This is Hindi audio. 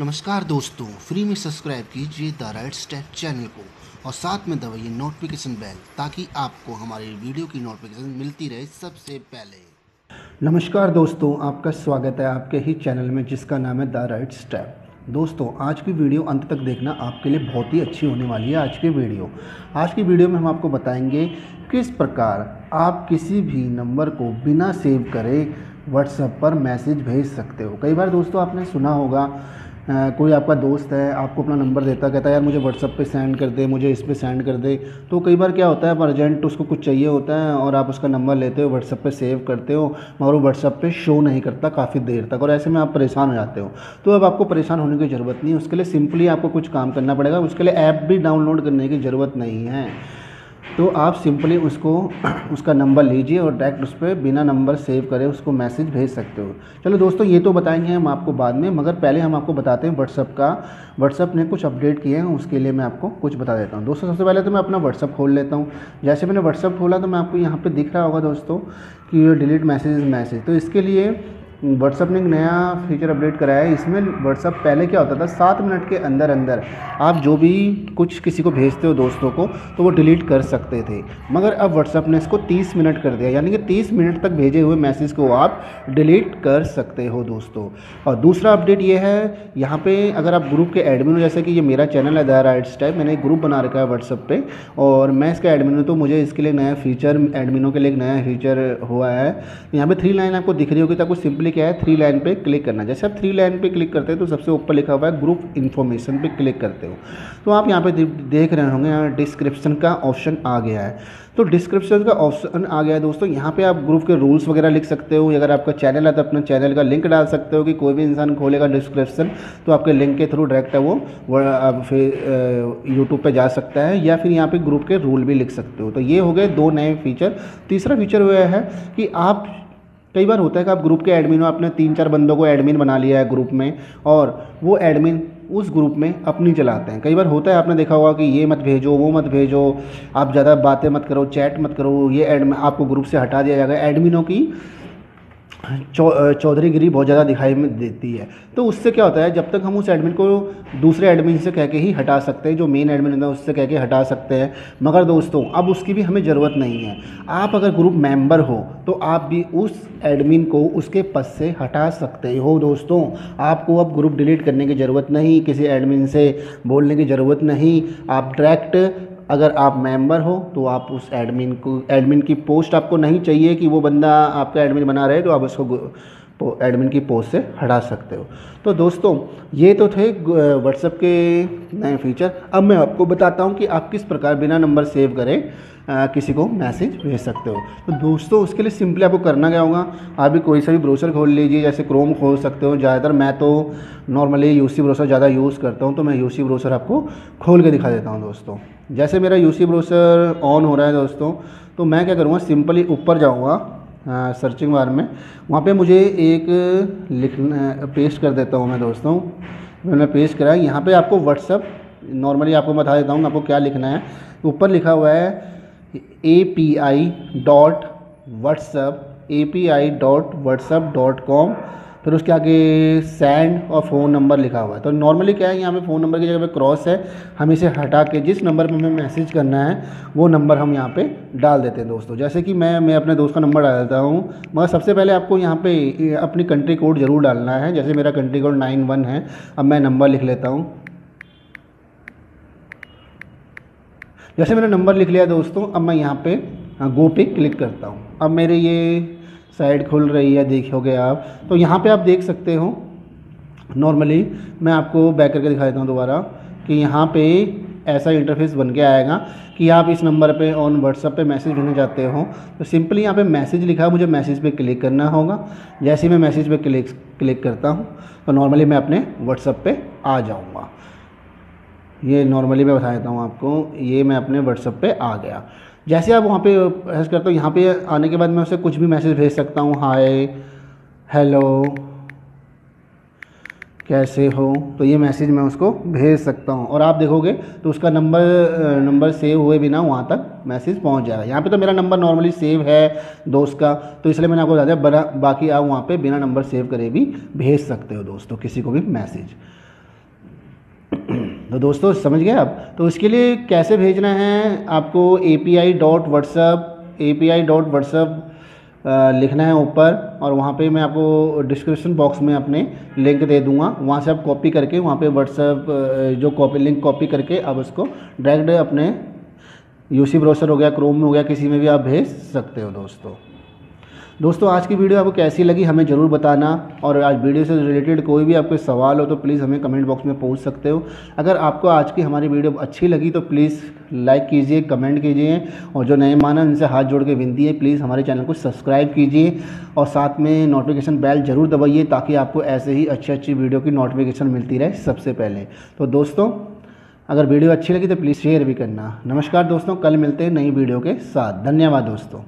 नमस्कार दोस्तों फ्री में सब्सक्राइब कीजिए द राइट स्टेप चैनल को और साथ में दबाइए नोटिफिकेशन बेल ताकि आपको हमारी वीडियो की नोटिफिकेशन मिलती रहे सबसे पहले। नमस्कार दोस्तों, आपका स्वागत है आपके ही चैनल में जिसका नाम है द राइट स्टेप दोस्तों, आज की वीडियो अंत तक देखना आपके लिए बहुत ही अच्छी होने वाली है आज की वीडियो आज की वीडियो में हम आपको बताएँगे किस प्रकार आप किसी भी नंबर को बिना सेव करे व्हाट्सएप पर मैसेज भेज सकते हो। कई बार दोस्तों आपने सुना होगा कोई आपका दोस्त है, आपको अपना नंबर देता, कहता है, यार, मुझे व्हाट्सअप पे सेंड कर दे, मुझे इस पे सेंड कर दे। तो कई बार क्या होता है अर्जेंट उसको कुछ चाहिए होता है और आप उसका नंबर लेते हो व्हाट्सअप पे सेव करते हो, मगर वो व्हाट्सअप पे शो नहीं करता काफ़ी देर तक और ऐसे में आप परेशान हो जाते हो। तो अब आपको परेशान होने की ज़रूरत नहीं है उसके लिए सिंपली आपको कुछ काम करना पड़ेगा, उसके लिए ऐप भी डाउनलोड करने की ज़रूरत नहीं है। तो आप सिंपली उसको, उसका नंबर लीजिए और डायरेक्ट उस पर बिना नंबर सेव करें उसको मैसेज भेज सकते हो। चलो दोस्तों, ये तो बताएँगे हम आपको बाद में, मगर पहले हम आपको बताते हैं व्हाट्सअप का। व्हाट्सअप ने कुछ अपडेट किए हैं, उसके लिए मैं आपको कुछ बता देता हूँ। दोस्तों, सबसे पहले तो मैं अपना व्हाट्सअप खोल लेता हूँ। जैसे मैंने व्हाट्सअप खोला तो मैं आपको यहाँ पर दिख रहा होगा दोस्तों कि डिलीट मैसेज मैसेज तो इसके लिए व्हाट्सअप ने एक नया फीचर अपडेट कराया है। इसमें व्हाट्सअप पहले क्या होता था? सात मिनट के अंदर अंदर आप जो भी कुछ किसी को भेजते हो दोस्तों को तो वो डिलीट कर सकते थे। मगर अब व्हाट्सअप ने इसको 30 मिनट कर दिया। यानी कि 30 मिनट तक भेजे हुए मैसेज को आप डिलीट कर सकते हो दोस्तों। और दूसरा अपडेट ये है, यहाँ पर अगर आप ग्रुप के एडमिन हो, जैसे कि ये मेरा चैनल है द राइट्स टाइप मैंने एक ग्रुप बना रखा है व्हाट्सअप पर और मैं इसका एडमिन हूँ तो मुझे इसके लिए नया फीचर एडमिनों के लिए एक नया फीचर हुआ है। यहाँ पर थ्री लाइन आपको दिख रही होगी तो आपको सिंपली क्या है? थ्री लाइन पे क्लिक करना। जैसे आप थ्री लाइन पे क्लिक करते हैं तो सबसे ऊपर लिखा हुआ है ग्रुप इन्फॉर्मेशन पे क्लिक करते हो। तो आप यहाँ पे देख रहे होंगे, यहाँ डिस्क्रिप्शन का ऑप्शन आ गया है। तो डिस्क्रिप्शन का ऑप्शन आ गया है दोस्तों। यहाँ पे आप ग्रुप के रूल्स वगैरह लिख सकते हो अगर आपका चैनल है तो अपने चैनल का लिंक डाल सकते हो कि कोई भी इंसान खोलेगा डिस्क्रिप्शन तो आपके लिंक के थ्रू डायरेक्ट वो फिर यूट्यूब पे जा सकता है, या फिर यहाँ पे ग्रुप के रूल भी लिख सकते हो। तो ये हो गए दो नए फीचर तीसरा फीचर हुआ है कि आप कई बार होता है कि आप ग्रुप के एडमिन हो, आपने तीन चार बंदों को एडमिन बना लिया है ग्रुप में, और वो एडमिन उस ग्रुप में अपनी चलाते हैं। कई बार होता है, आपने देखा होगा कि ये मत भेजो, वो मत भेजो, आप ज़्यादा बातें मत करो चैट मत करो, ये एडमिन आपको ग्रुप से हटा दिया जाएगा। एडमिनों की चौधरी गिरी बहुत ज़्यादा दिखाई में देती है। तो उससे क्या होता है, जब तक हम उस एडमिन को दूसरे एडमिन से कह के ही हटा सकते हैं, जो मेन एडमिन होता है, उससे कह के हटा सकते हैं। मगर दोस्तों, अब उसकी भी हमें ज़रूरत नहीं है। आप अगर ग्रुप मेंबर हो तो आप भी उस एडमिन को उसके पद से हटा सकते हो, दोस्तों। आपको अब ग्रुप डिलीट करने की ज़रूरत नहीं, किसी एडमिन से बोलने की ज़रूरत नहीं। आप डायरेक्ट अगर आप मेंबर हो तो आप उस एडमिन को एडमिन की पोस्ट आपको नहीं चाहिए कि वो बंदा आपका एडमिन बना रहे तो आप उसको एडमिन की पोस्ट से हटा सकते हो। तो दोस्तों ये तो थे व्हाट्सएप के नए फीचर अब मैं आपको बताता हूँ कि आप किस प्रकार बिना नंबर सेव करें आ, किसी को मैसेज भेज सकते हो। तो दोस्तों उसके लिए सिंपली आपको करना क्या होगा? आप भी कोई सा भी ब्राउज़र खोल लीजिए जैसे क्रोम खोल सकते हो। ज़्यादातर मैं तो नॉर्मली यूसी ब्राउज़र ज़्यादा यूज़ करता हूँ तो मैं यूसी ब्राउज़र आपको खोल के दिखा देता हूँ दोस्तों। जैसे मेरा यूसी ब्राउज़र ऑन हो रहा है दोस्तों तो मैं क्या करूँगा? सिंपली ऊपर जाऊँगा। सर्चिंग बार में। वहाँ पे मुझे एक लिखना पेस्ट कर देता हूँ मैं दोस्तों। मैंने पेस्ट करा। यहाँ पे आपको व्हाट्सअप नॉर्मली आपको बता देता हूँ आपको क्या लिखना है। ऊपर लिखा हुआ है A P I dot WhatsApp A P I dot WhatsApp dot com फिर उसके आगे सैंड और फ़ोन नंबर लिखा हुआ है। तो नॉर्मली क्या है, यहाँ पे फ़ोन नंबर की जगह पे क्रॉस है। हम इसे हटा के जिस नंबर पे हमें मैसेज करना है, वो नंबर हम यहाँ पे डाल देते हैं दोस्तों। जैसे कि मैं मैं अपने दोस्त का नंबर डाल देता हूँ, मगर सबसे पहले आपको यहाँ पे अपनी कंट्री कोड ज़रूर डालना है। जैसे मेरा कंट्री कोड नाइन वन है, अब मैं नंबर लिख लेता हूँ। जैसे मैंने नंबर लिख लिया दोस्तों, अब मैं यहाँ पे गो पे क्लिक करता हूँ। अब मेरे ये साइड खुल रही है, देखोगे आप। तो यहाँ पे आप देख सकते हो नॉर्मली मैं आपको बैक करके दिखा देता हूँ दोबारा, कि यहाँ पे ऐसा इंटरफेस बन के आएगा कि आप इस नंबर पे ऑन व्हाट्सअप पे मैसेज भेजना चाहते हो। तो सिंपली यहाँ पे मैसेज लिखा, मुझे मैसेज पे क्लिक करना होगा। जैसे ही मैं मैसेज पे क्लिक क्लिक करता हूँ तो नॉर्मली मैं अपने व्हाट्सअप पे आ जाऊँगा। ये नॉर्मली मैं बता देता हूँ आपको, ये मैं अपने व्हाट्सअप पे आ गया। जैसे आप वहाँ पे मैसेज करते हो, यहाँ पे आने के बाद मैं उसे कुछ भी मैसेज भेज सकता हूँ हाय हेलो कैसे हो? तो ये मैसेज मैं उसको भेज सकता हूँ। और आप देखोगे तो उसका नंबर नंबर सेव हुए बिना वहाँ तक मैसेज पहुँच जाएगा यहाँ पे तो मेरा नंबर नॉर्मली सेव है दोस्त का तो इसलिए मैंने आपको बता दिया बाकी आप वहाँ पे बिना नंबर सेव करे भी भेज सकते हो दोस्तों किसी को भी मैसेज तो दोस्तों, समझ गए आप? तो उसके लिए कैसे भेजना है आपको? A P I dot WhatsApp A P I dot WhatsApp लिखना है ऊपर और वहाँ पे मैं आपको डिस्क्रिप्शन बॉक्स में अपने लिंक दे दूँगा। वहाँ से आप कॉपी करके, वहाँ पे व्हाट्सअप जो कॉपी लिंक कॉपी करके आप उसको डायरेक्ट अपने यूसी ब्राउज़र हो गया क्रोम में हो गया, किसी में भी आप भेज सकते हो दोस्तों। दोस्तों, आज की वीडियो आपको कैसी लगी हमें ज़रूर बताना और आज वीडियो से रिलेटेड कोई भी आपके सवाल हो तो प्लीज़ हमें कमेंट बॉक्स में पूछ सकते हो। अगर आपको आज की हमारी वीडियो अच्छी लगी तो प्लीज़ लाइक कीजिए, कमेंट कीजिए और जो नए माना उनसे हाथ जोड़ के विनती है, प्लीज़ हमारे चैनल को सब्सक्राइब कीजिए और साथ में नोटिफिकेशन बेल ज़रूर दबाइए ताकि आपको ऐसे ही अच्छी अच्छी वीडियो की नोटिफिकेशन मिलती रहे सबसे पहले। तो दोस्तों, अगर वीडियो अच्छी लगी तो प्लीज़ शेयर भी करना। नमस्कार दोस्तों, कल मिलते हैं नई वीडियो के साथ। धन्यवाद दोस्तों।